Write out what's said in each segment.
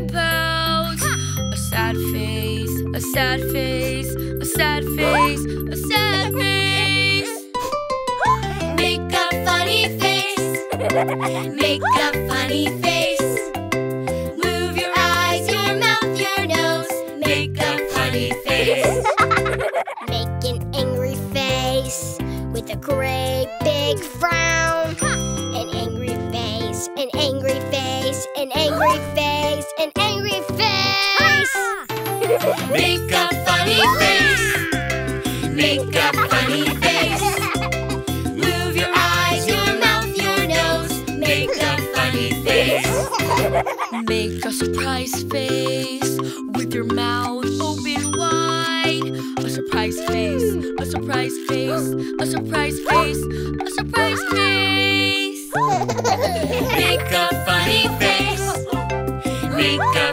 kind. A sad face, a sad face, a sad face, a sad face. Make a funny face. Make a funny face. Move your eyes, your mouth, your nose. Make a funny face. Make an angry face with a great big frown. An angry face, an angry an angry face, an angry face. Ah! Make a funny face. Make a funny face. Move your eyes, your mouth, your nose. Make a funny face. Make a surprise face with your mouth open wide. A surprise face, a surprise face, a surprise face, a surprise face. Rico.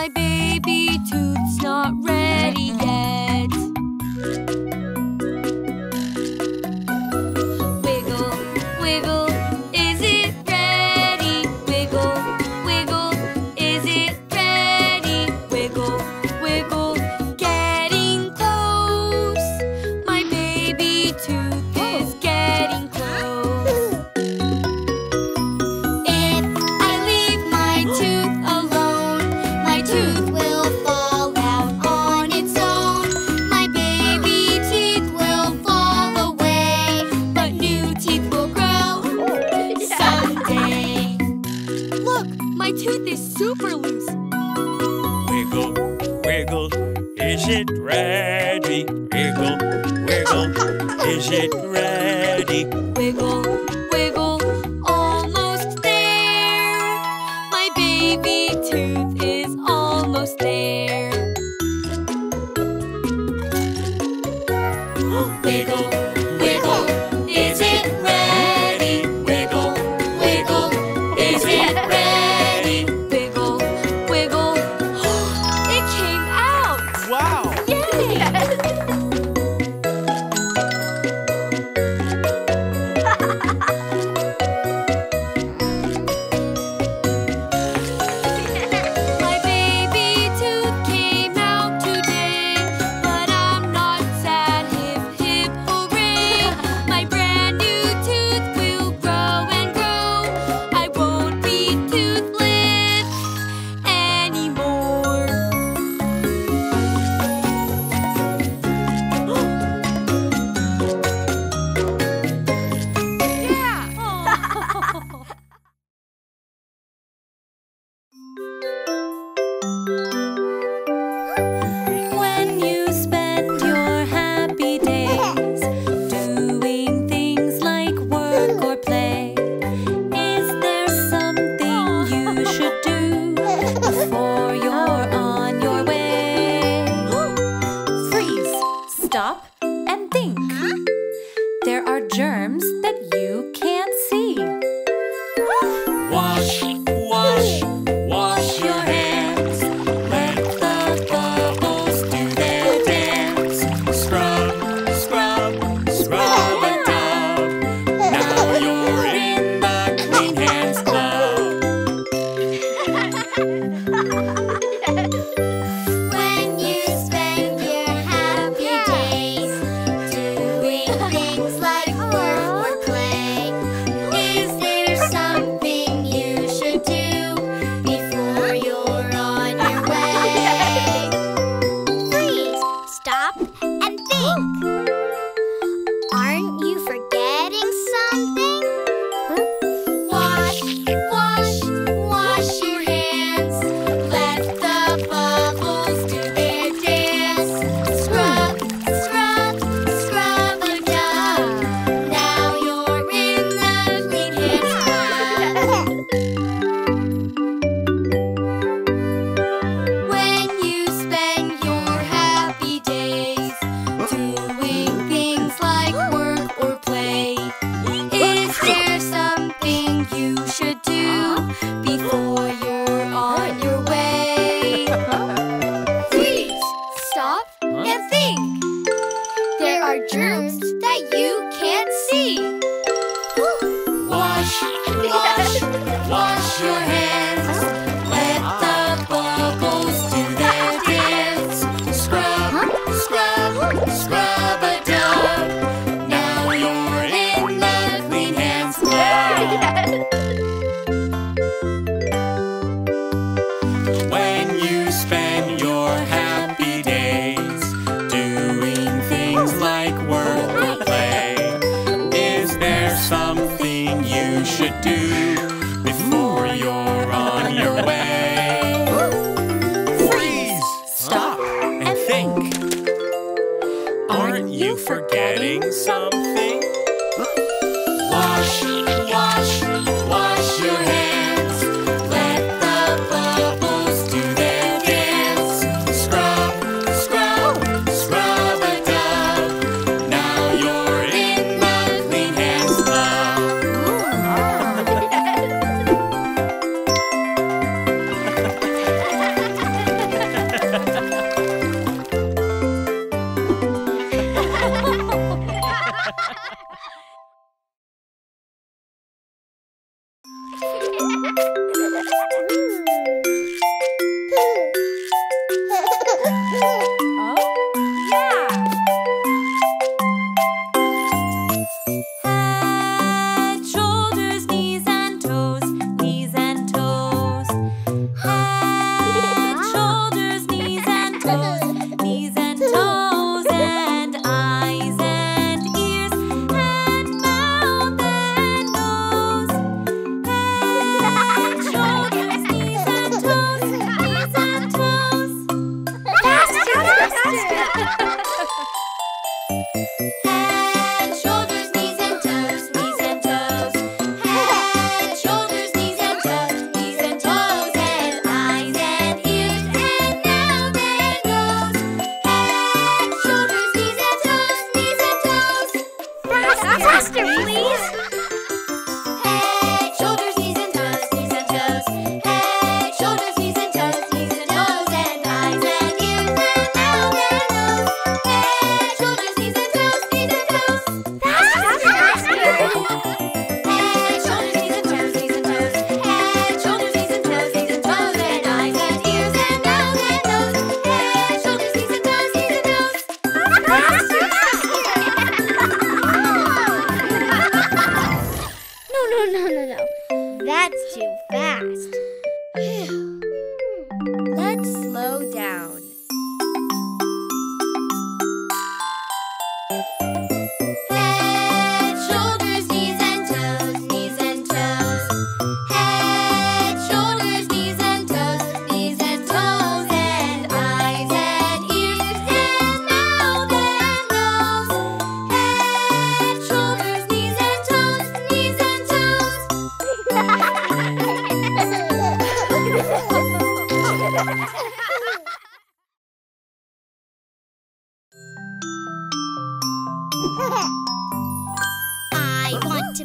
my baby tooth's not ready yet. Is it ready? Wiggle, wiggle, almost there. My baby tooth is. Aren't you forgetting something? Wash,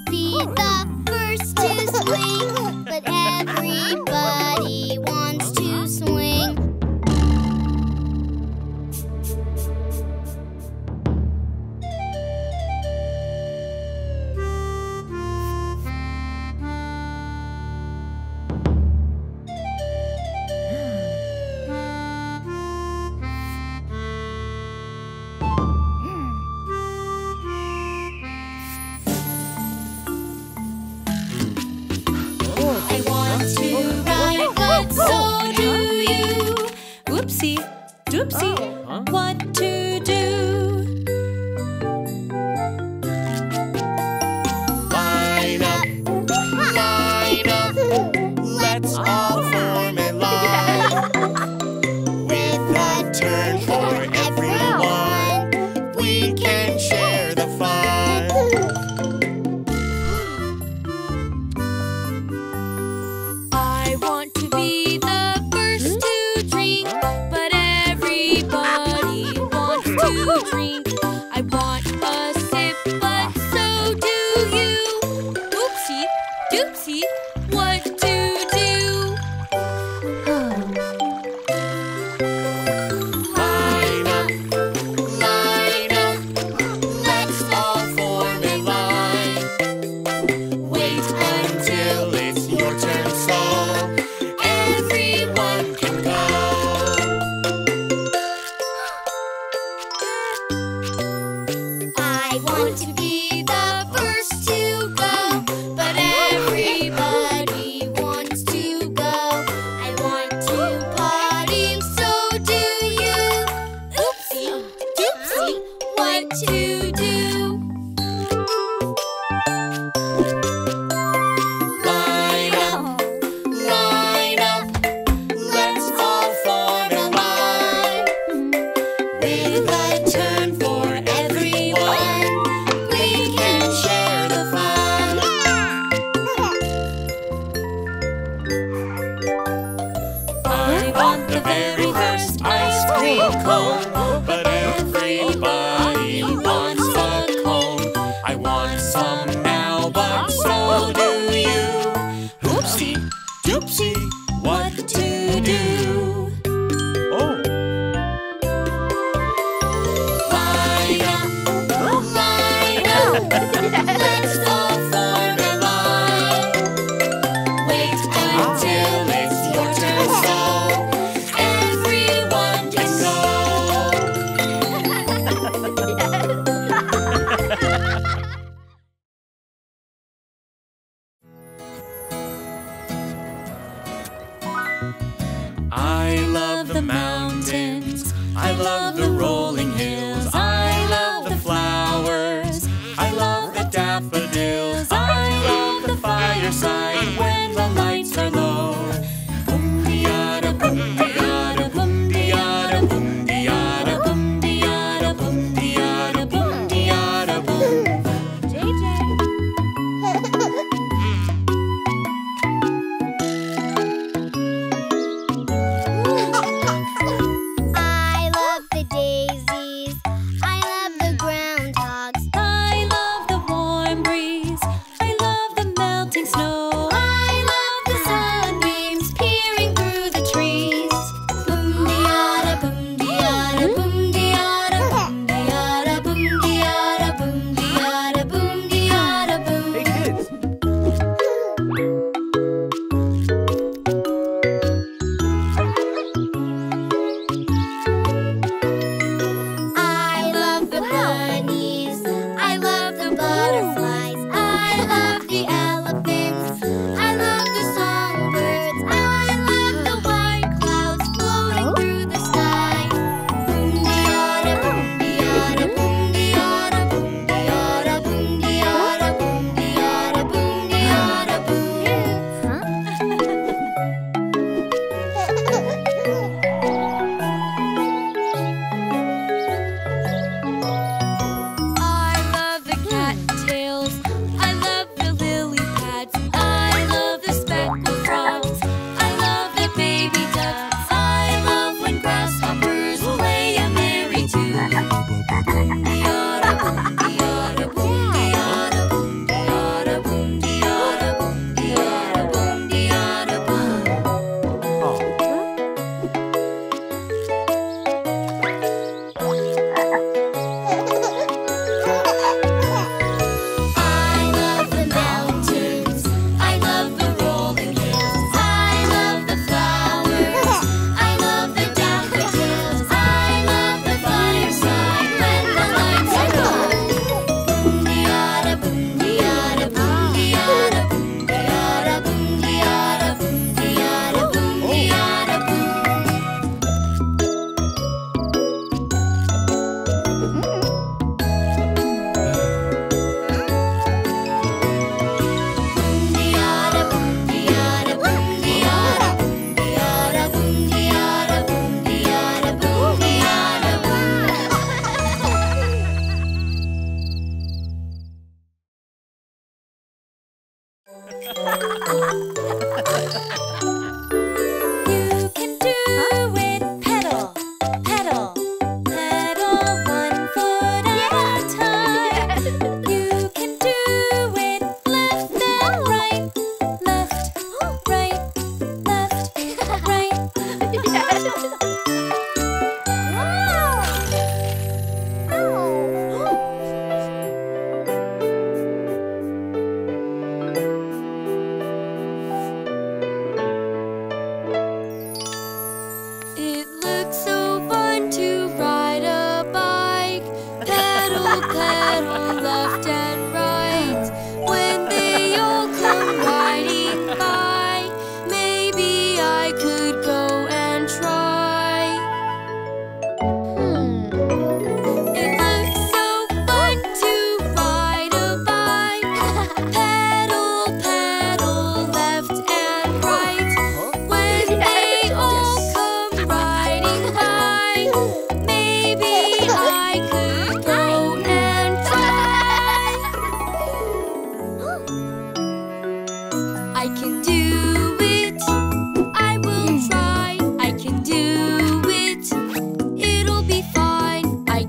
vida.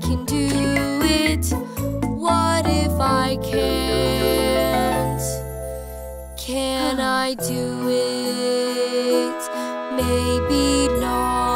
can do it. What if I can't? Can I do it? Maybe not.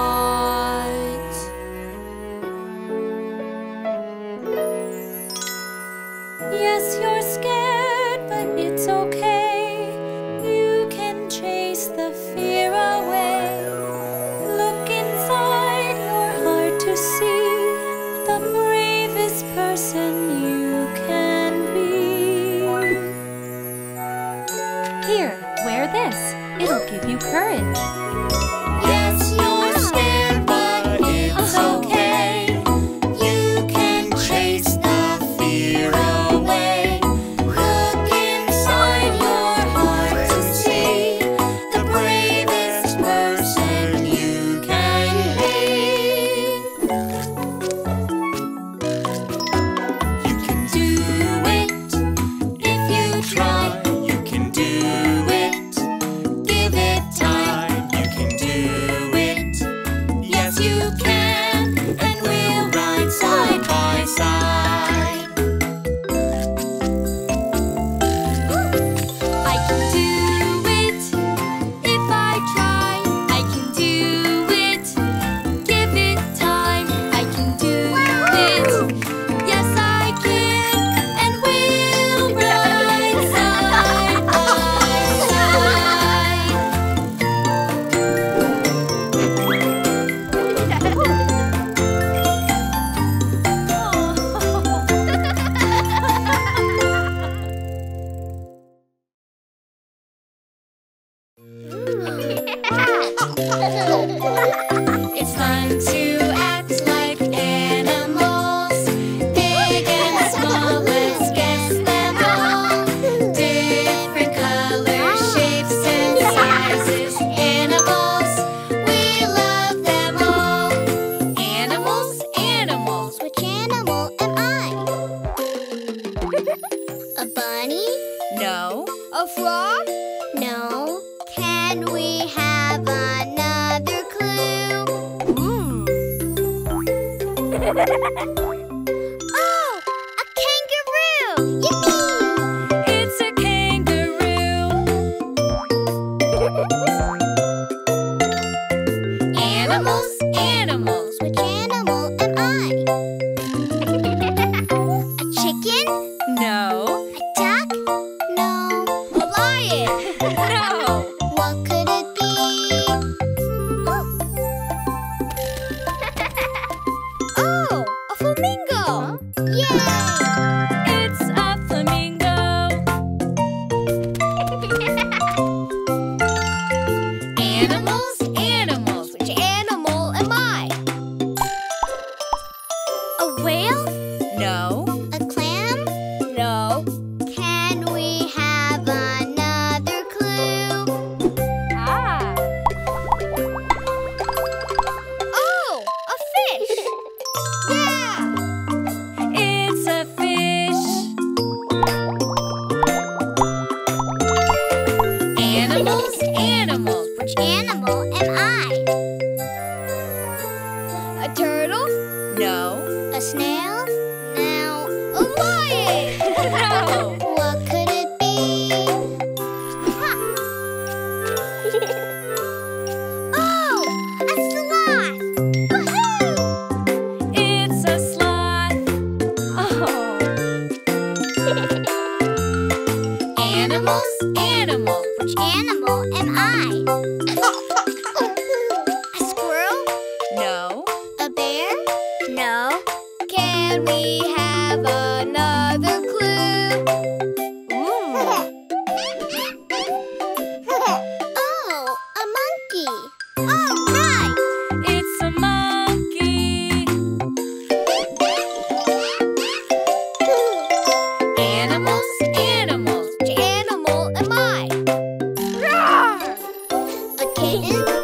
Turtle? No. A snail? Kitten?